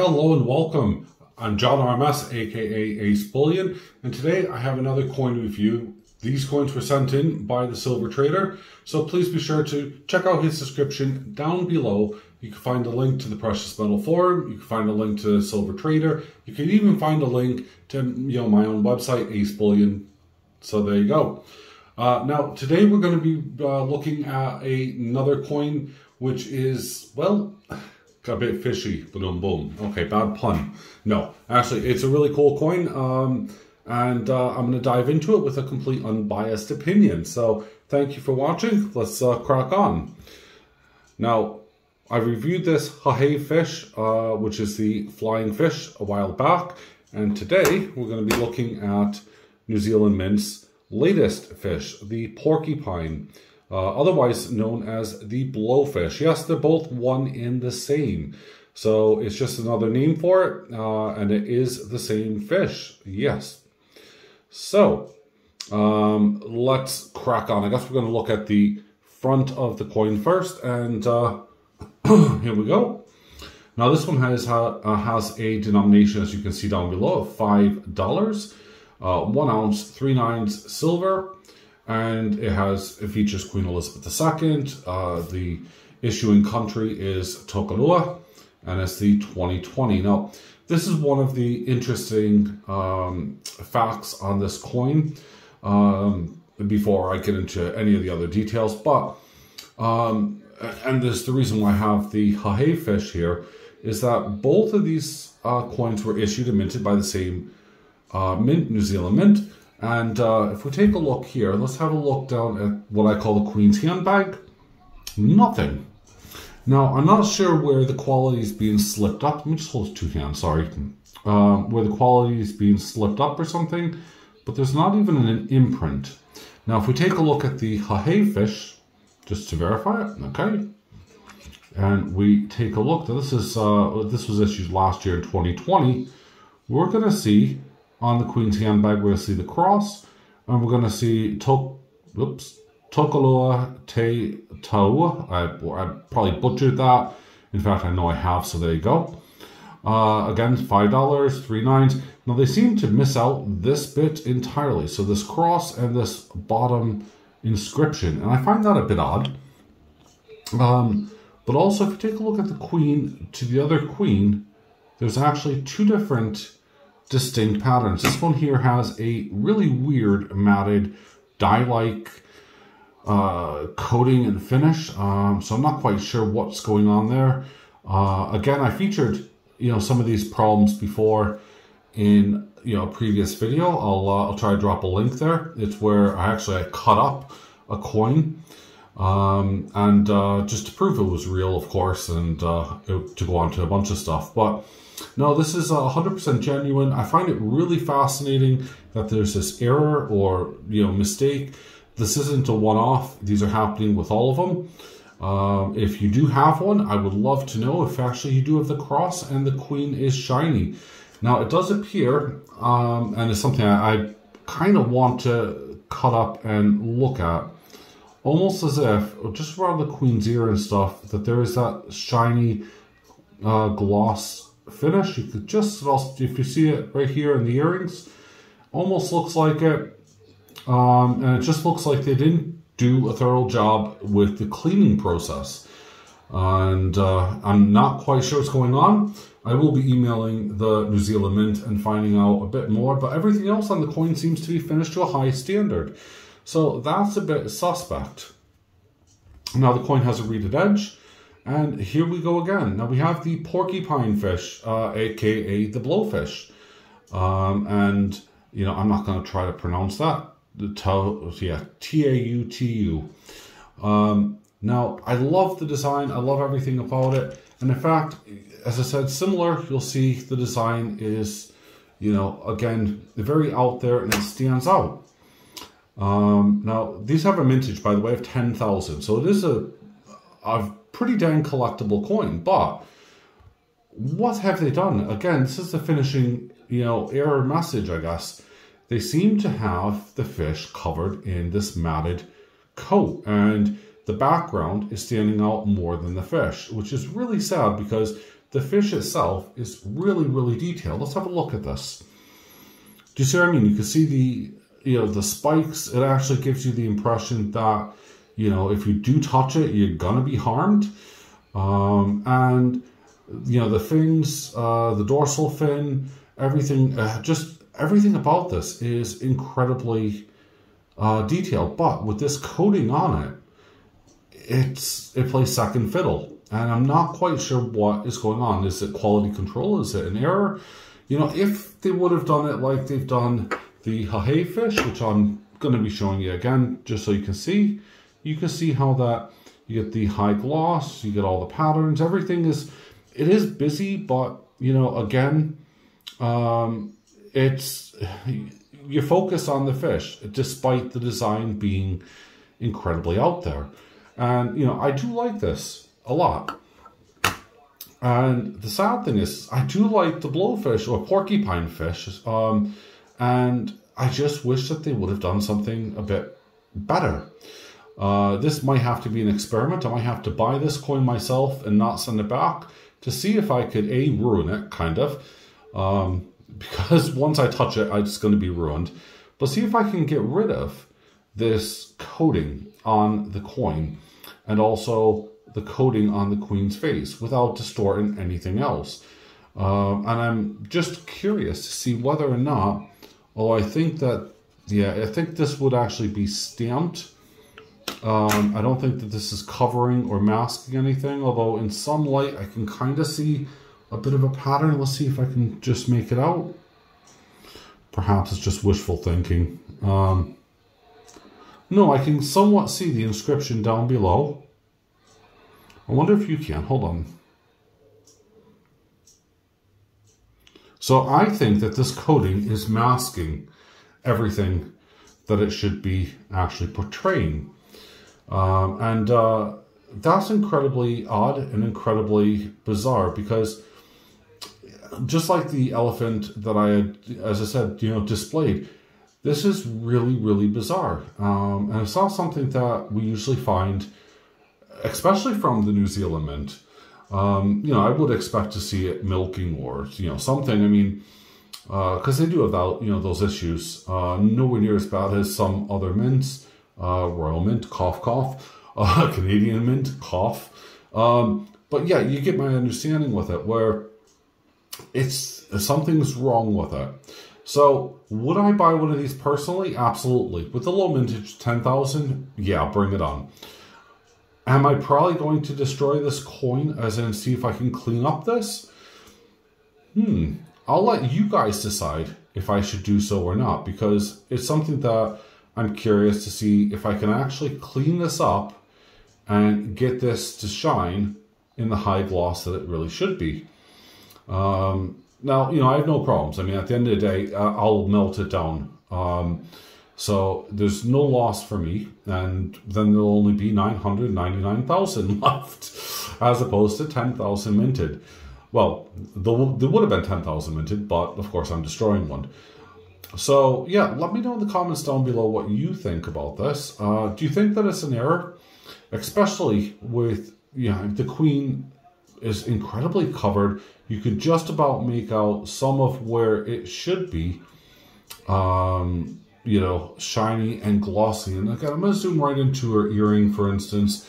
Hello and welcome. I'm Jon RMS, aka Ace Bullion, and today I have another coin review. These coins were sent in by the Silver Trader, so please be sure to check out his description down below. You can find a link to the Precious Metal Forum, you can find a link to the Silver Trader, you can even find a link to you know my own website, Ace Bullion. So there you go. Uh, now, today we're going to be uh, looking at a, another coin which is, well, a bit fishy. Boom, boom. Okay, bad pun. No, actually, it's a really cool coin. Um, and uh, I'm going to dive into it with a complete unbiased opinion. So thank you for watching. Let's uh, crack on. Now, I reviewed this Hahe fish, uh, which is the flying fish, a while back. And today we're going to be looking at New Zealand Mint's latest fish, the porcupine uh, otherwise known as the blowfish. Yes, they're both one in the same. So it's just another name for it, uh, and it is the same fish. Yes. So um, let's crack on. I guess we're going to look at the front of the coin first, and uh, here we go. Now this one has uh, has a denomination, as you can see down below, of five dollars, uh, one ounce, three nines silver, and it has it features Queen Elizabeth II. Uh, the issuing country is Tokelau, and it's the 2020. Now, this is one of the interesting um, facts on this coin. Um, before I get into any of the other details, but um, and there's the reason why I have the Hahe fish here is that both of these uh, coins were issued and minted by the same uh, mint, New Zealand Mint. And uh, if we take a look here, let's have a look down at what I call the Queen's handbag. Nothing. Now, I'm not sure where the quality is being slipped up. Let me just hold two hands, sorry. Um, where the quality is being slipped up or something, but there's not even an imprint. Now, if we take a look at the Hahe fish, just to verify it, okay, and we take a look, now this is uh, this was issued last year in 2020, we're going to see on the Queen's handbag, we're going to see the cross, and we're going to see to, oops, Tokelau Te Tau. I, I probably butchered that. In fact, I know I have, so there you go. Uh, again, $5, three nines. Now, they seem to miss out this bit entirely. So this cross and this bottom inscription. And I find that a bit odd. Um, but also, if you take a look at the queen to the other queen, there's actually two different distinct patterns. This one here has a really weird matted dye-like uh, coating and finish. Um, so I'm not quite sure what's going on there. Uh, again, I featured you know some of these problems before in you know a previous video. I'll uh, I'll try to drop a link there. It's where I actually I cut up a coin um, and uh, just to prove it was real, of course, and uh, to go on to a bunch of stuff. But no, this is 100% genuine. I find it really fascinating that there's this error or you know mistake. This isn't a one-off. These are happening with all of them. Um, if you do have one, I would love to know if actually you do have the cross and the queen is shiny. Now, it does appear, um, and it's something I, I kind of want to cut up and look at, almost as if, just around the queen's ear and stuff, that there is that shiny uh, gloss finish. You could just, if you see it right here in the earrings, almost looks like it. Um, and it just looks like they didn't do a thorough job with the cleaning process. And uh, I'm not quite sure what's going on. I will be emailing the New Zealand Mint and finding out a bit more, but everything else on the coin seems to be finished to a high standard. So that's a bit suspect. Now the coin has a reeded edge. And here we go again. Now we have the porcupine fish, uh, aka the blowfish. Um, and, you know, I'm not going to try to pronounce that. The t- yeah, T A U T U. Um, now, I love the design, I love everything about it. And in fact, as I said, similar, you'll see the design is, you know, again, very out there and it stands out. Um, now, these have a mintage, by the way, of 10,000. So it is a, a pretty dang collectible coin. But what have they done? Again, this is the finishing, you know, error message, I guess. They seem to have the fish covered in this matted coat. And the background is standing out more than the fish, which is really sad because the fish itself is really, really detailed. Let's have a look at this. Do you see what I mean? You can see the, you know, the spikes. It actually gives you the impression that, you know, if you do touch it, you're gonna be harmed. Um, and, you know, the fins, uh, the dorsal fin, everything, uh, just everything about this is incredibly uh, detailed. But with this coating on it, it's it plays second fiddle. And I'm not quite sure what is going on. Is it quality control? Is it an error? You know, if they would have done it like they've done the Hahe fish, which I'm going to be showing you again, just so you can see, you can see how that, you get the high gloss, you get all the patterns, everything is, it is busy, but, you know, again, um, it's, you focus on the fish, despite the design being incredibly out there. And, you know, I do like this a lot. And the sad thing is, I do like the blowfish or porcupine fish. Um, and I just wish that they would have done something a bit better. Uh, this might have to be an experiment. I might have to buy this coin myself and not send it back to see if I could A, ruin it, kind of. Um, because once I touch it, it's going to be ruined. But see if I can get rid of this coating on the coin and also the coating on the queen's face without distorting anything else. Um, and I'm just curious to see whether or not, oh, I think that, yeah, I think this would actually be stamped. Um, I don't think that this is covering or masking anything, although in some light I can kind of see a bit of a pattern. Let's see if I can just make it out. Perhaps it's just wishful thinking. Um, no, I can somewhat see the inscription down below. I wonder if you can. Hold on. So I think that this coating is masking everything that it should be actually portraying. Um, and uh, that's incredibly odd and incredibly bizarre because just like the elephant that I had, as I said, you know, displayed, this is really, really bizarre. Um, and it's not something that we usually find especially from the New Zealand Mint. Um, you know, I would expect to see it milking or you know something. I mean, because uh, they do have that, you know those issues. Uh, nowhere near as bad as some other mints. Uh, Royal Mint, cough, cough. Uh, Canadian Mint, cough. Um, but yeah, you get my understanding with it, where it's something's wrong with it. So, would I buy one of these personally? Absolutely. With the low mintage, 10,000, yeah, bring it on. Am I probably going to destroy this coin as in see if I can clean up this? Hmm, I'll let you guys decide if I should do so or not because it's something that I'm curious to see if I can actually clean this up and get this to shine in the high gloss that it really should be. Um, now, you know, I have no problems. I mean, at the end of the day, I'll melt it down. Um, so there's no loss for me, and then there'll only be 999,000 left, as opposed to 10,000 minted. Well, there, would have been 10,000 minted, but of course I'm destroying one. So yeah, let me know in the comments down below what you think about this. Uh, do you think that it's an error? Especially with, yeah, the queen is incredibly covered. You could just about make out some of where it should be. Um, you know, shiny and glossy. And again, I'm going to zoom right into her earring, for instance.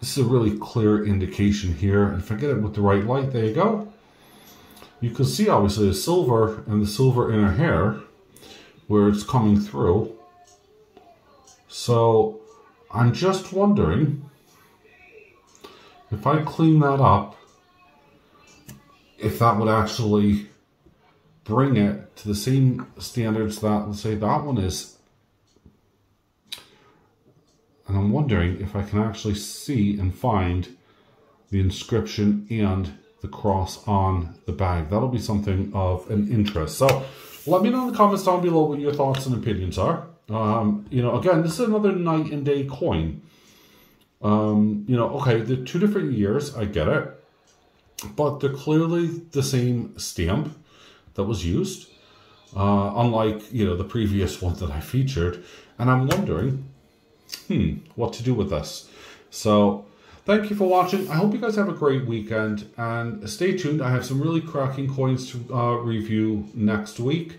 This is a really clear indication here. If I get it with the right light, there you go. You can see, obviously, the silver and the silver in her hair, where it's coming through. So, I'm just wondering, if I clean that up, if that would actually bring it to the same standards that, let's say, that one is. And I'm wondering if I can actually see and find the inscription and the cross on the bag. That'll be something of an interest. So let me know in the comments down below what your thoughts and opinions are. Um, you know, again, this is another night and day coin. Um, you know, okay, the two different years, I get it. But they're clearly the same stamp that was used, uh, unlike you know the previous one that I featured. And I'm wondering, hmm, what to do with this. So thank you for watching. I hope you guys have a great weekend and stay tuned. I have some really cracking coins to uh, review next week.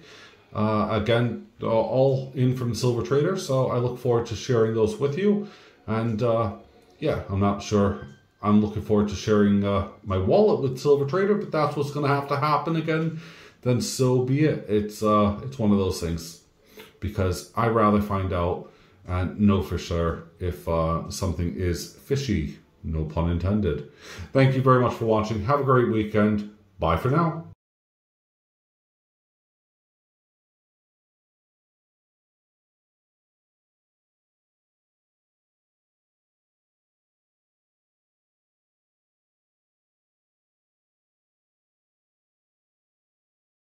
Uh, again, all in from Silver Trader, so I look forward to sharing those with you. And uh, yeah, I'm not sure. I'm looking forward to sharing uh, my wallet with Silver Trader, but that's what's going to have to happen again. Then so be it. It's uh, it's one of those things because I rather find out and know for sure if uh, something is fishy. No pun intended. Thank you very much for watching. Have a great weekend. Bye for now.